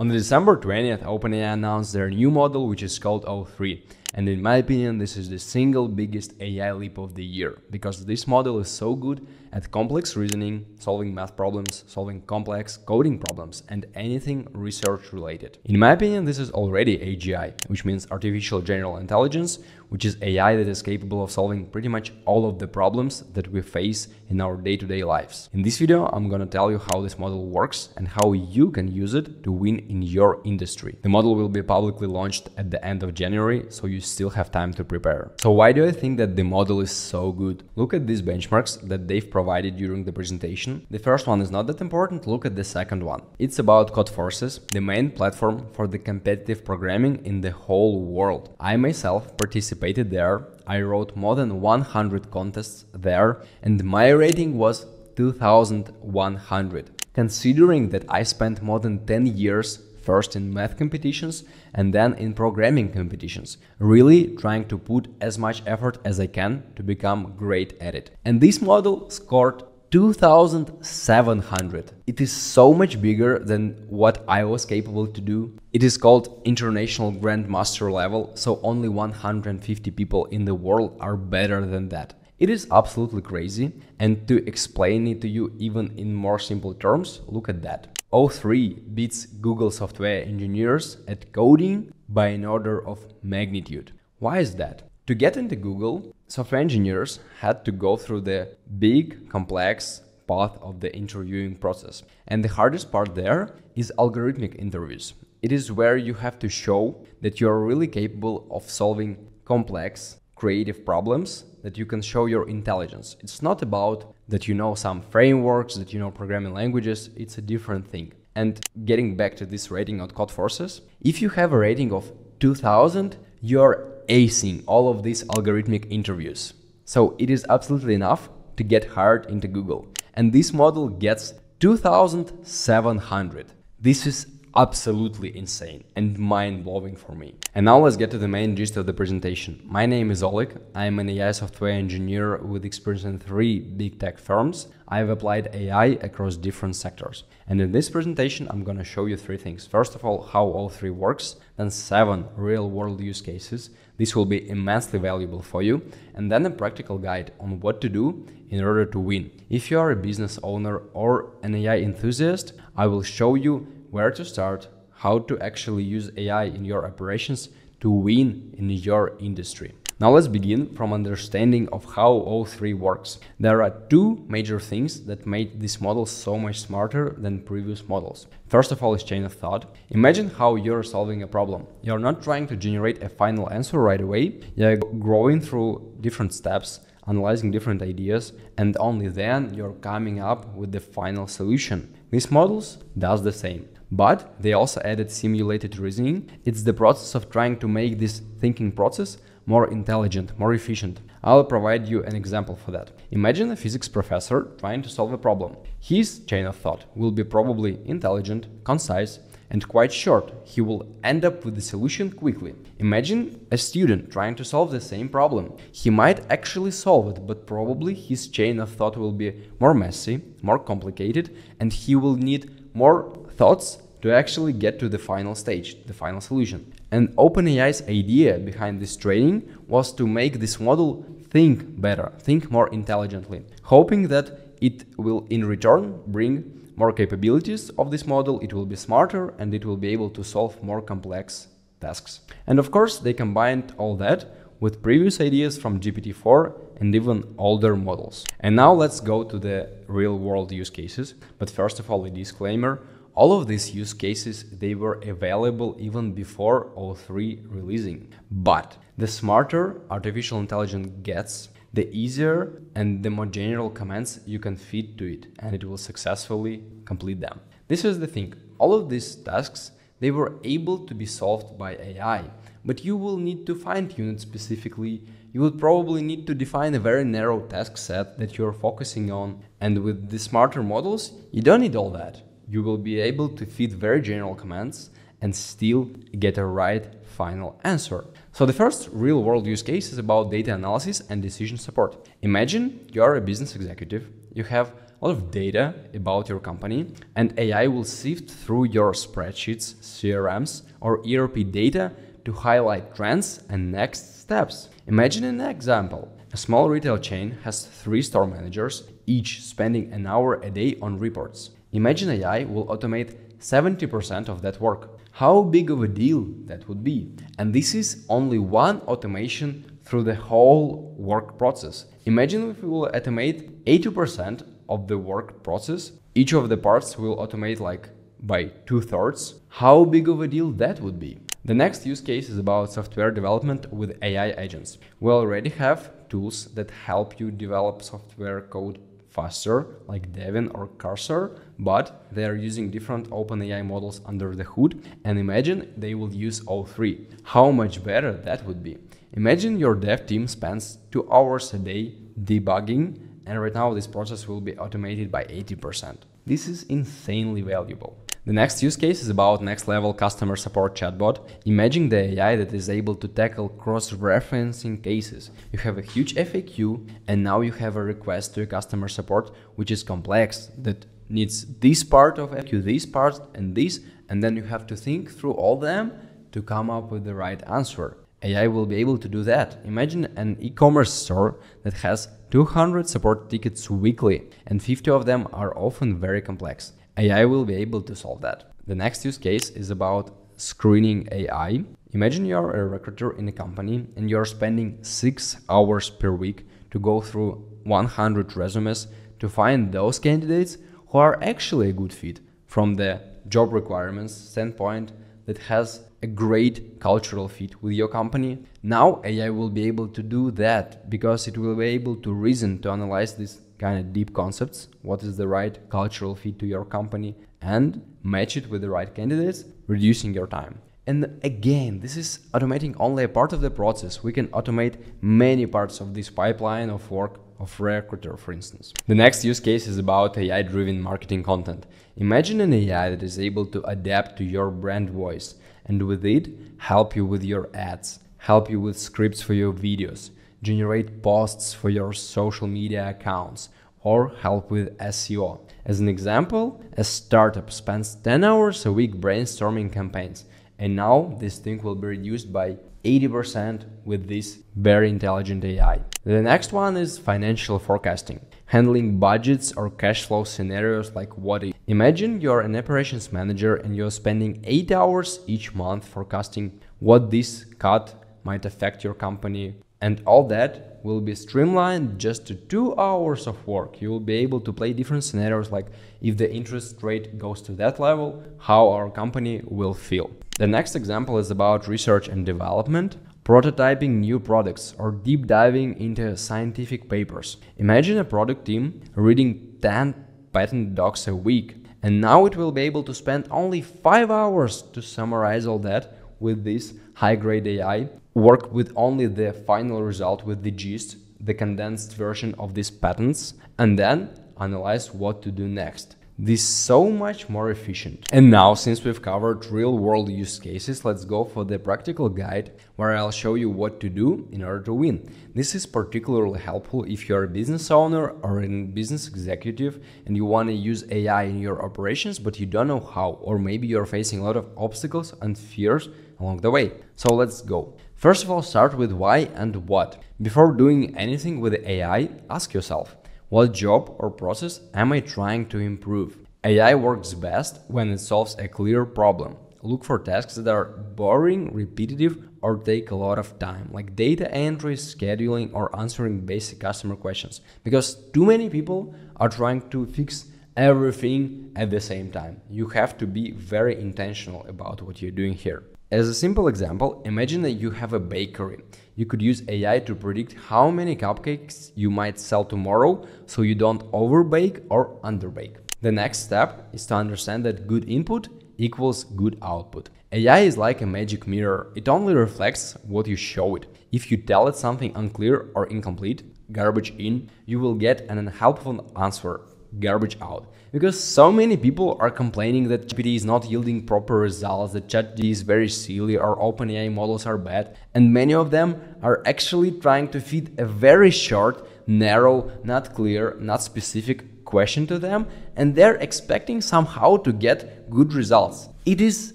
On December 20th, OpenAI announced their new model, which is called O3. And in my opinion, this is the single biggest AI leap of the year because this model is so good at complex reasoning, solving math problems, solving complex coding problems, and anything research related. In my opinion, this is already AGI, which means artificial general intelligence, which is AI that is capable of solving pretty much all of the problems that we face in our day-to-day lives. In this video, I'm gonna tell you how this model works and how you can use it to win in your industry. The model will be publicly launched at the end of January, so you still have time to prepare. So why do I think that the model is so good? Look at these benchmarks that they've provided during the presentation. The first one is not that important, look at the second one. It's about Codeforces, the main platform for the competitive programming in the whole world. I myself participated there, I wrote more than 100 contests there, and my rating was 2100. Considering that I spent more than 10 years first in math competitions and then in programming competitions, really trying to put as much effort as I can to become great at it. And this model scored 2700. It is so much bigger than what I was capable to do. It is called international grandmaster level, so only 150 people in the world are better than that. It is absolutely crazy, and to explain it to you even in more simple terms, look at that. O3 beats Google software engineers at coding by an order of magnitude. Why is that? To get into Google, software engineers had to go through the big, complex path of the interviewing process. And the hardest part there is algorithmic interviews. It is where you have to show that you are really capable of solving complex, creative problems that you can show your intelligence. It's not about that you know some frameworks, that you know programming languages, it's a different thing. And getting back to this rating on Codeforces, if you have a rating of 2000, you're acing all of these algorithmic interviews. So it is absolutely enough to get hired into Google. And this model gets 2700. This is absolutely insane and mind-blowing for me. And now let's get to the main gist of the presentation. My name is Oleg, I'm an AI software engineer with experience in three big tech firms. I've applied AI across different sectors. And in this presentation, I'm gonna show you three things. First of all, how O3 works, then seven real-world use cases. This will be immensely valuable for you. And then a practical guide on what to do in order to win. If you are a business owner or an AI enthusiast, I will show you where to start, how to actually use AI in your operations to win in your industry. Now let's begin from understanding of how O3 works. There are two major things that made this model so much smarter than previous models. First of all is chain of thought. Imagine how you're solving a problem. You're not trying to generate a final answer right away, you're growing through different steps, analyzing different ideas, and only then you're coming up with the final solution. These models does the same. But they also added simulated reasoning. It's the process of trying to make this thinking process more intelligent, more efficient. I'll provide you an example for that. Imagine a physics professor trying to solve a problem. His chain of thought will be probably intelligent, concise, and quite short. He will end up with the solution quickly. Imagine a student trying to solve the same problem. He might actually solve it, but probably his chain of thought will be more messy, more complicated, and he will need more thoughts to actually get to the final stage, the final solution. And OpenAI's idea behind this training was to make this model think better, think more intelligently, hoping that it will in return bring more capabilities of this model, it will be smarter and it will be able to solve more complex tasks. And of course, they combined all that with previous ideas from GPT-4 and even older models. And now let's go to the real world use cases. But first of all, a disclaimer, all of these use cases, they were available even before O3 releasing. But the smarter artificial intelligence gets, the easier and the more general commands you can feed to it and it will successfully complete them. This is the thing. All of these tasks, they were able to be solved by AI, but you will need to fine tune it specifically. You will probably need to define a very narrow task set that you're focusing on. And with the smarter models, you don't need all that you will be able to feed very general commands and still get a right final answer. So the first real world use case is about data analysis and decision support. Imagine you are a business executive, you have a lot of data about your company, and AI will sift through your spreadsheets, CRMs, or ERP data to highlight trends and next steps. Imagine an example. A small retail chain has three store managers, each spending an hour a day on reports. Imagine AI will automate 70% of that work. How big of a deal that would be? And this is only one automation through the whole work process. Imagine if we will automate 80% of the work process, each of the parts will automate like by two thirds. How big of a deal that would be? The next use case is about software development with AI agents. We already have tools that help you develop software code faster, like Devin or Cursor, but they are using different OpenAI models under the hood. And imagine they will use o3. How much better that would be. Imagine your dev team spends two hours a day debugging, and right now this process will be automated by 80%. This is insanely valuable. The next use case is about next level customer support chatbot. Imagine the AI that is able to tackle cross-referencing cases. You have a huge FAQ and now you have a request to a customer support which is complex that needs this part of FAQ, this part and this and then you have to think through all them to come up with the right answer. AI will be able to do that. Imagine an e-commerce store that has 200 support tickets weekly and 50 of them are often very complex. AI will be able to solve that. The next use case is about screening AI. Imagine you're a recruiter in a company and you're spending six hours per week to go through 100 resumes to find those candidates who are actually a good fit from the job requirements standpoint that has a great cultural fit with your company. Now AI will be able to do that because it will be able to reason to analyze these kind of deep concepts, what is the right cultural fit to your company and match it with the right candidates, reducing your time. And again, this is automating only a part of the process. We can automate many parts of this pipeline of work of Recruiter, for instance. The next use case is about AI-driven marketing content. Imagine an AI that is able to adapt to your brand voice and with it help you with your ads, help you with scripts for your videos, generate posts for your social media accounts, or help with SEO. As an example, a startup spends 10 hours a week brainstorming campaigns, and now this thing will be reduced by 80% with this very intelligent AI. The next one is financial forecasting, handling budgets or cash flow scenarios like what if. Imagine you're an operations manager and you're spending 8 hours each month forecasting what this cut might affect your company and all that will be streamlined just to two hours of work. You will be able to play different scenarios like if the interest rate goes to that level, how our company will feel. The next example is about research and development, prototyping new products or deep diving into scientific papers. Imagine a product team reading 10 patent docs a week and now it will be able to spend only 5 hours to summarize all that with this high-grade AI, work with only the final result with the gist, the condensed version of these patents, and then analyze what to do next. This is so much more efficient. And now, since we've covered real world use cases, let's go for the practical guide where I'll show you what to do in order to win. This is particularly helpful if you're a business owner or a business executive and you want to use AI in your operations, but you don't know how, or maybe you're facing a lot of obstacles and fears along the way. So let's go. First of all, start with why and what. Before doing anything with AI, ask yourself, what job or process am I trying to improve? AI works best when it solves a clear problem. Look for tasks that are boring, repetitive, or take a lot of time, like data entry, scheduling, or answering basic customer questions. Because too many people are trying to fix everything at the same time. You have to be very intentional about what you're doing here. As a simple example, imagine that you have a bakery. You could use AI to predict how many cupcakes you might sell tomorrow so you don't overbake or underbake. The next step is to understand that good input equals good output. AI is like a magic mirror, it only reflects what you show it. If you tell it something unclear or incomplete, garbage in, you will get an unhelpful answer garbage out. Because so many people are complaining that GPT is not yielding proper results, that ChatGPT is very silly or OpenAI models are bad, and many of them are actually trying to fit a very short, narrow, not clear, not specific question to them and they're expecting somehow to get good results. It is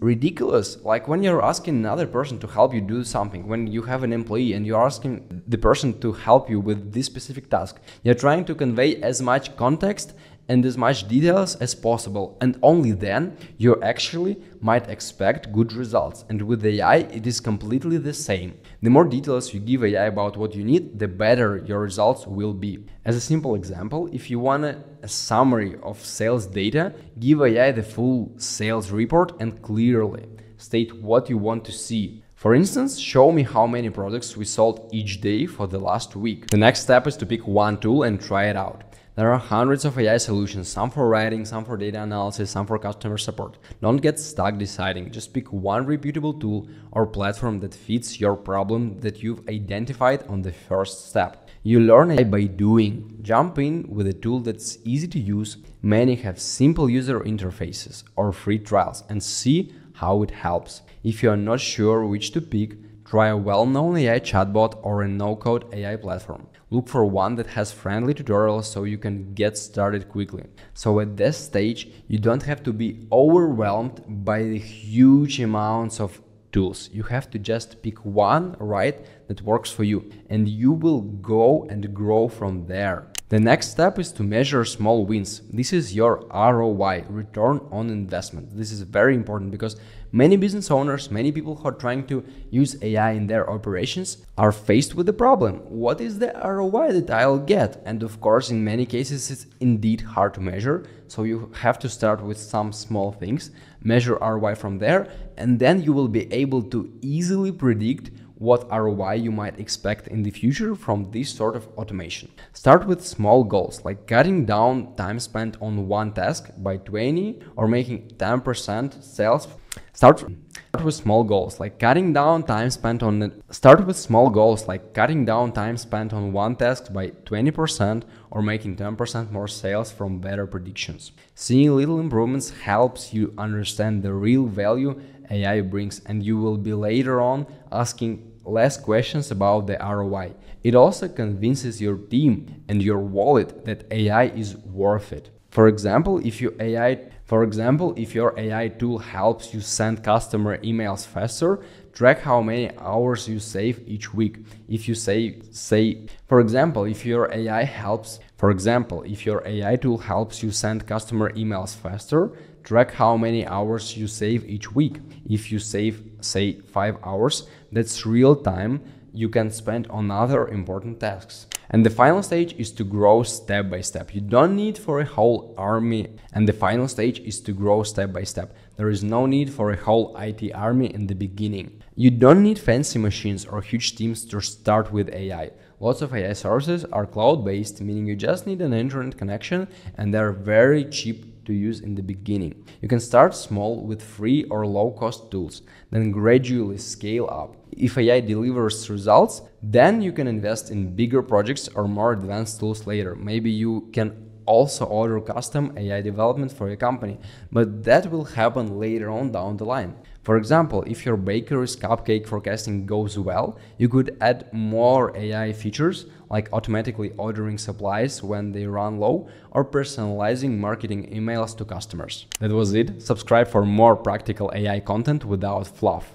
ridiculous. Like when you're asking another person to help you do something, when you have an employee and you're asking the person to help you with this specific task, you're trying to convey as much context and as much details as possible and only then you actually might expect good results and with AI it is completely the same. The more details you give AI about what you need the better your results will be. As a simple example, if you want a, summary of sales data, give AI the full sales report and clearly state what you want to see. For instance, show me how many products we sold each day for the last week. The next step is to pick one tool and try it out. There are hundreds of AI solutions, some for writing, some for data analysis, some for customer support. Don't get stuck deciding, just pick one reputable tool or platform that fits your problem that you've identified on the first step. You learn AI by doing. Jump in with a tool that's easy to use. Many have simple user interfaces or free trials and see how it helps. If you are not sure which to pick, try a well-known AI chatbot or a no-code AI platform. Look for one that has friendly tutorials so you can get started quickly. So at this stage, you don't have to be overwhelmed by the huge amounts of tools. You have to just pick one, right, that works for you and you will go and grow from there. The next step is to measure small wins. This is your ROI, return on investment. This is very important because many business owners, many people who are trying to use AI in their operations are faced with the problem. What is the ROI that I'll get? And of course, in many cases, it's indeed hard to measure. So you have to start with some small things, measure ROI from there, and then you will be able to easily predict what ROI you might expect in the future from this sort of automation. Start with small goals like cutting down time spent on one task by 20 or making 10% sales. Start with small goals like cutting down time spent on. Start with small goals like cutting down time spent on one task by 20% or making 10% more sales from better predictions. Seeing little improvements helps you understand the real value AI brings and you will be later on asking less questions about the ROI. It also convinces your team and your wallet that AI is worth it. For example, if your AI for example, if your AI tool helps you send customer emails faster, track how many hours you save each week. If you say say for example, if your AI helps for example, if your AI tool helps you send customer emails faster, track how many hours you save each week. If you save, say, 5 hours, that's real time you can spend on other important tasks. And the final stage is to grow step by step. You don't need for a whole army. And the final stage is to grow step by step. There is no need for a whole IT army in the beginning. You don't need fancy machines or huge teams to start with AI. Lots of AI services are cloud-based, meaning you just need an internet connection and they're very cheap to use in the beginning. You can start small with free or low cost tools, then gradually scale up. If AI delivers results, then you can invest in bigger projects or more advanced tools later. Maybe you can also order custom AI development for your company, but that will happen later on down the line. For example, if your bakery's cupcake forecasting goes well, you could add more AI features like automatically ordering supplies when they run low or personalizing marketing emails to customers. That was it. Subscribe for more practical AI content without fluff.